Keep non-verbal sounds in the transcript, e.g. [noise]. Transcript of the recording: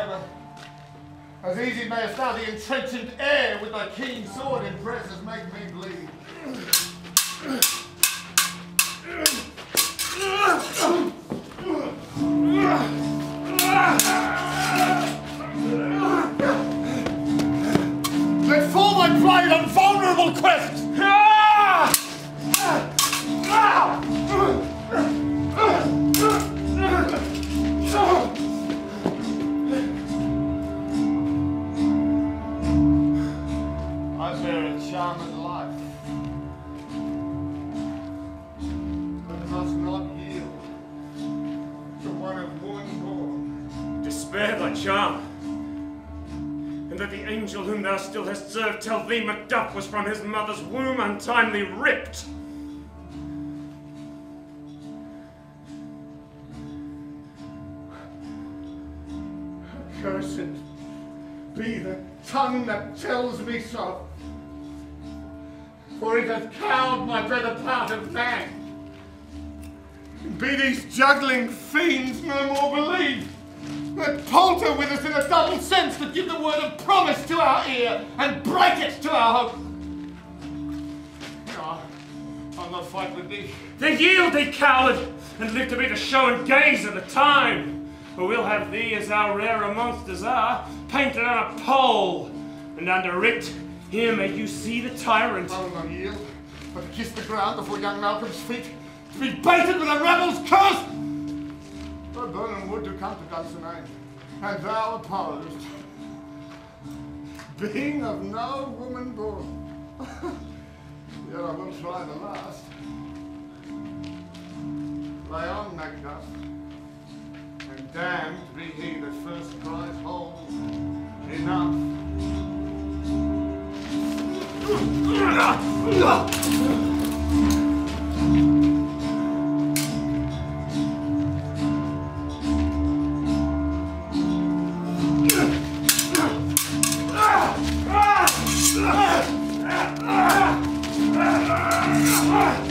labour. As easy mayest thou the entrenched air with thy keen sword in presses make me bleed. Let fall my pride on vulnerable quest! Despair thy charm, and that the angel whom thou still hast served tell thee Macduff was from his mother's womb untimely ripped. Cursed be the tongue that tells me so, for it hath cowed my better part of man. Be these juggling fiends no more believe, that palter with us in a double sense, that give the word of promise to our ear and break it to our hope. No, I'll not fight with thee. Then yield thee, coward, and live to be the show and gaze of the time. For we'll have thee as our rarer monsters are, painted on a pole, and under it, here may you see the tyrant. I will not yield, but kiss the ground before young Malcolm's feet, to be baited with a rebel's curse. Birnam wood to come to Dunsinane and thou opposed, being of no woman born. [laughs] Yet I will try the last. Lay on, Macduff, and damned be he that first cries hold. Enough. Ah!